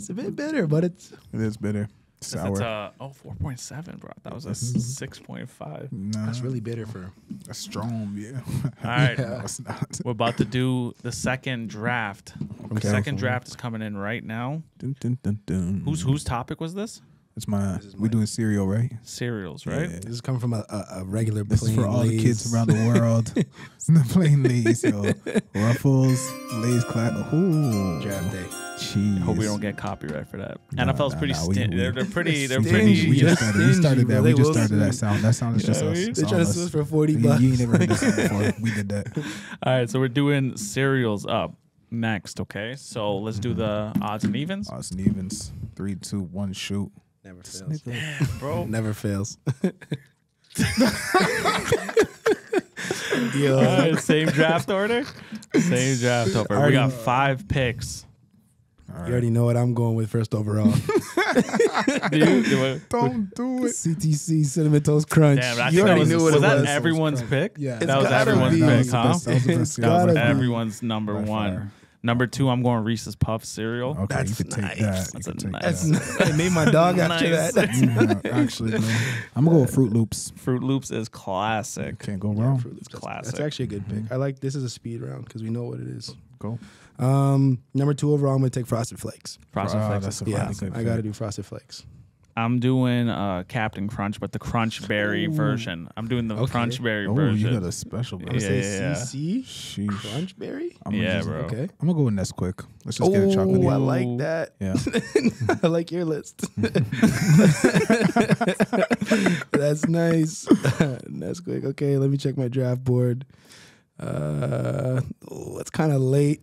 It's a bit bitter, but it's It is bitter. It's Sour. uh, oh, 4.7, bro. That was a 6.5. Nah, that's really bitter for. a strong, yeah. All right. no, it's not. We're about to do the second draft. The second draft is coming in right now. Dun, dun, dun, dun. Whose whose topic was this? It's my. This is We mine. doing cereal, right? Cereals, right? Yeah. This is coming from a, a, a regular. This is plain for all the kids around the world. the plain Lay's, yo. Ruffles, Lay's clap. Ooh. Draft day. Cheese. Hope we don't get copyright for that. Nah, NFL's nah, pretty. nah, we- stin- we- they're, they're pretty. They're Stingy. pretty. We just started. We stingy, started bro. that. They We just will started that sue. sound. That sound is just Yeah, us. we- It's They're trying to all sue us us. for forty You, bucks. you ain't never heard this song before. We did that. All right, so we're doing cereals up next. Okay, so let's do mm-hmm. the odds and evens, Austin Evans. Three, two, one, shoot. Never fails. bro. Never fails. Yo, right, same draft order. Same draft order. We got five picks. All you already know what I'm going with first overall. Do you- do it- Don't do it. CTC Cinnamon Toast Crunch. Damn, I you already was, knew what was it that was. everyone's pick? Yeah. That was everyone's pick, was the huh? best- that was the best It's cereal That was gotta be. everyone's number By one. Far. Number two, I'm going Reese's Puff cereal. Okay, That's you could take nice. that. That's you a nice- That's that. nice. I named my dog after Nice. that. Yeah, actually, man. I'm gonna go with Froot Loops. Froot Loops is classic. Can't go wrong. Froot Loops, that's- Classic. That's actually a good pick. I like this is a speed round because we know what it is. Go. Um, number two overall, I'm gonna take Frosted Flakes. Frosted Ah, Flakes that's a Yeah, good I got to do Frosted Flakes. I'm doing uh, Captain Crunch, but the Crunch Berry Ooh. version. I'm doing the Okay. Crunch Berry Oh, version. you got a special. I'm Bro. gonna Yeah, say yeah, yeah. CC Sheesh. Crunchberry. I'm Yeah, just- bro. Okay. I'm gonna go with Nesquik. Let's just get a Oh. I like that. Yeah. I like your list. That's nice. That's quick. Okay, let me check my draft board. Uh, oh, it's kind of late.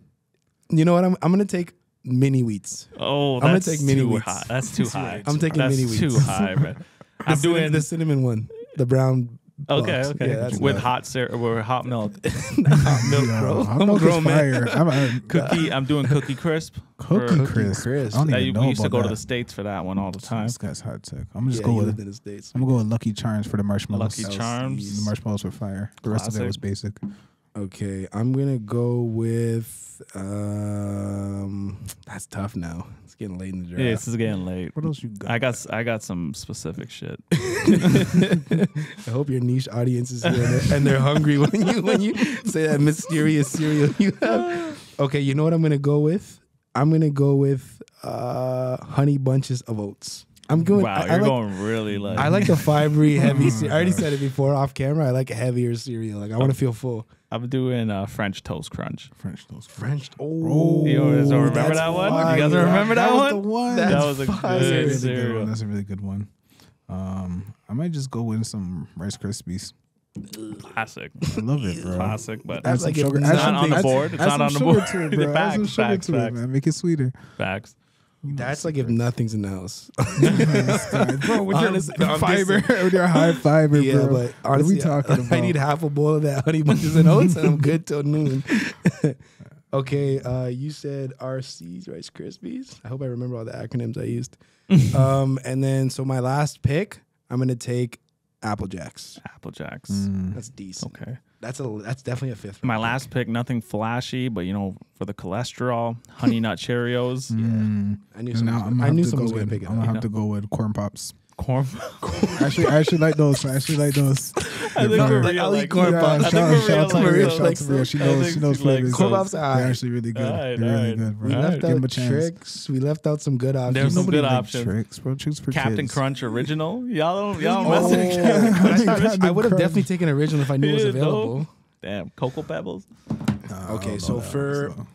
You know what? I'm I'm gonna take mini wheats. Oh, I'm gonna take mini too wheats. high. That's too high. I'm taking that's mini too wheats. high, man. I'm The cinnamon- doing the cinnamon one, the brown. okay, box. okay, Yeah, that's with nice. hot cer- with hot milk. hot milk, Yo, bro. I'm, I'm a a grown man. fire. I'm a Cookie. I'm doing Cookie Crisp. cookie for- crisp. Crisp. I don't even you, know we used to about go to the states for that one all the time. This guy's hot tech. I'm gonna just Yeah, go you with. the states. I'm gonna go with Lucky Charms for the marshmallows. Lucky Charms. The marshmallows were fire. The rest of it was basic. Okay, I'm gonna go with. Um, that's tough now. It's getting late in the draft. Yeah, this is getting late. What else you got? I got s- I got some specific shit. I hope your niche audience is here and they're, and they're hungry when you when you say that mysterious cereal you have. Okay, you know what I'm gonna go with? I'm gonna go with uh, honey bunches of oats. I'm going. wow, I, you're I like, going really like. I like the fibery heavy. Ce- I already said it before off camera. I like a heavier cereal. Like I want to feel full. I'm doing uh, French toast crunch. French toast. French. Oh, You guys don't remember that's that one? You guys remember that was one? the one. That That's was a fire. That's a really good one. That's a really good one. Um, I might just go with some Rice Krispies. Classic, I love it, bro. classic, but Add That's some like if sugar. not add on some the things- board. It's add not some on the sugar board. To it, bro. add some sugar facts, to it, man. Make it sweeter. facts. You know, That's like if nothing's in the house. bro, with Honestly, your I'm fiber, just- with your high fiber, yeah, bro. but what are honestly, we talking about? I need half a bowl of that honey bunches and oats, and I'm good till noon. okay, uh, you said RC's Rice Krispies. I hope I remember all the acronyms I used. um, and then so my last pick, I'm gonna take Apple Jacks. Apple Jacks. Mm. That's decent. Okay. That's a that's definitely a fifth. My round last pick, nothing flashy, but you know, for the cholesterol, honey nut Cheerios, Mm. I knew And someone. was I'm gonna gonna- I knew to someone was go gonna pick it. I'm gonna have to go with corn pops. corn. actually, I actually like those. I actually like those. I think They're we're. Like, real I'll like corn Yeah, pops. I shout, think we're shout real out to like Maria. Shout out to Maria. She knows. She knows flavors. Corn those. pops are They're actually really good. Alright, They're really good, bro. We Alright. left Give 'em out chance. Trix. We left out some good options. There's some good options. Trix, bro. Trix for Captain kids. Crunch original. Y'all don't y'all Oh, don't mess with Captain Crunch. I would have definitely taken original if I knew it was available. Damn, Cocoa Pebbles. Nah, Okay, so for- one,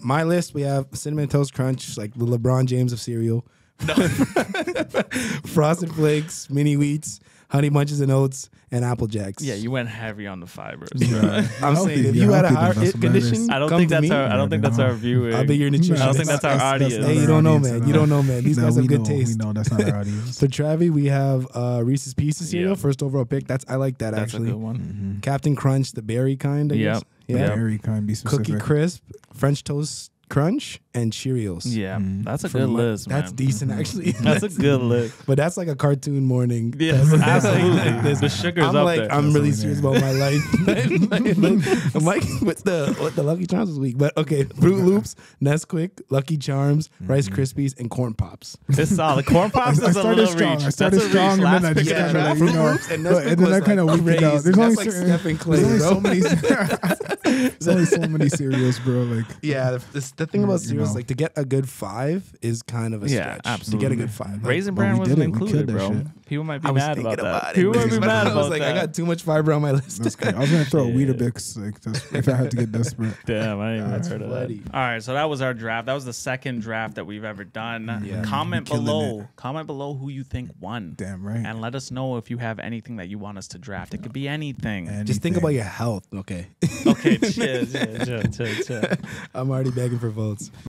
My list, we have cinnamon toast crunch, like the LeBron James of cereal, frosted flakes, mini wheats, honey bunches and oats, and apple jacks. Yeah, you went heavy on the fibers. Yeah. I'm Healthy, saying if yeah, you had a heart condition. I don't come think that's me. our. I don't think that's our viewing. I'll be your nutritionist. I don't think that's our That's- that's audience. not Hey, you don't know, man. You don't know, man. These No, guys have good know, taste. We know that's not our audience. So Travi, we have uh, Reese's Pieces cereal, Yeah. first overall pick. That's I like that That's a good one. Mhm. Captain Crunch, the berry kind. I Yep. Yeah. Yep. Very kind. Be specific. Cookie crisp, French toast Crunch, and Cheerios. Yeah, Mm. that's a good my- list. That's man. decent, mm-hmm. actually. That's a good list. But that's like a cartoon morning. Yes, That's- absolutely. this- The sugar's I'm up like, there. I'm That's really serious it about my life. I'm like, what's the with the Lucky Charms this week, but okay, Froot Loops, Nesquik, Lucky Charms, mm-hmm. Rice Krispies, and Corn Pops. It's solid. Corn pops I is a started little strong. reach. I started That's a strong, reach. and then Last I pick just kinda like, Fruit you know, Loops and but- Nesquik and then I kind of like weakened out. There's only That's like certain- Clay, there's only so many. there's only so many cereals, bro. Like Yeah, the, thing about You cereals, know. like to get a good five is kind of a Yeah, stretch. absolutely. To get a good five. Like, Raisin Bran wasn't it. Included, bro. shit. People might be I was mad thinking about about, that. it. People might be but mad I was like, that. I got too much fiber on my list. that's great. I was gonna throw Shit. Weetabix like just, if I had to get desperate. Damn, I didn't even That's heard of bloody. that. All right, so that was our draft. That was the second draft that we've ever done. Yeah. Comment below. it. Comment below who you think won. Damn right. And let us know if you have anything that you want us to draft. It could be anything. Just think about your health, okay? okay, chill, chill, chill, chill, chill. I'm already begging for votes.